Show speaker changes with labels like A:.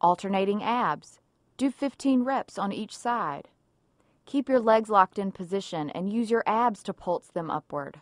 A: Alternating abs. Do 15 reps on each side. Keep your legs locked in position and use your abs to pulse them upward.